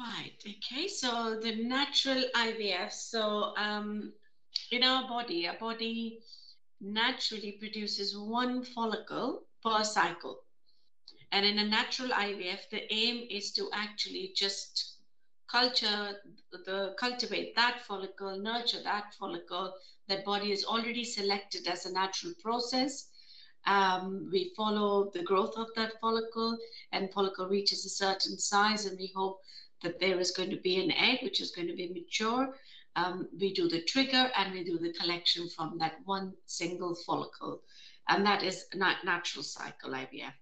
Right. Okay. So the natural IVF. So um, in our body, our body naturally produces one follicle per cycle. And in a natural IVF, the aim is to actually just culture the cultivate that follicle, nurture that follicle. That body is already selected as a natural process. Um, we follow the growth of that follicle, and follicle reaches a certain size, and we hope that there is going to be an egg which is going to be mature. Um, we do the trigger and we do the collection from that one single follicle, and that is nat- natural cycle IVF.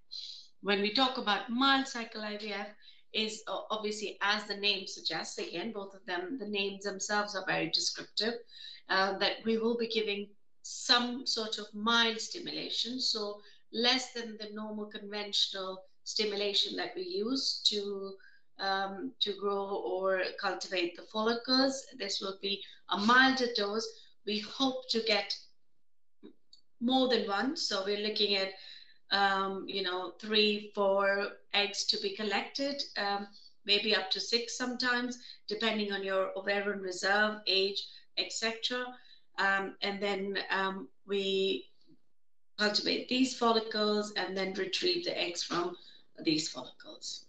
When we talk about mild cycle IVF, is obviously as the name suggests. Again, both of them, the names themselves are very descriptive. Uh, that we will be giving some sort of mild stimulation, so less than the normal conventional stimulation that we use to um, to grow or cultivate the follicles. This will be a milder dose. We hope to get more than one. So we're looking at, um, you know, three, four eggs to be collected, um, maybe up to six sometimes, depending on your ovarian reserve, age, etc. Um, and then um, we cultivate these follicles and then retrieve the eggs from these follicles.